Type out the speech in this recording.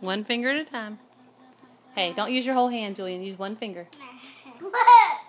One finger at a time. Hey, don't use your whole hand, Julian. Use one finger.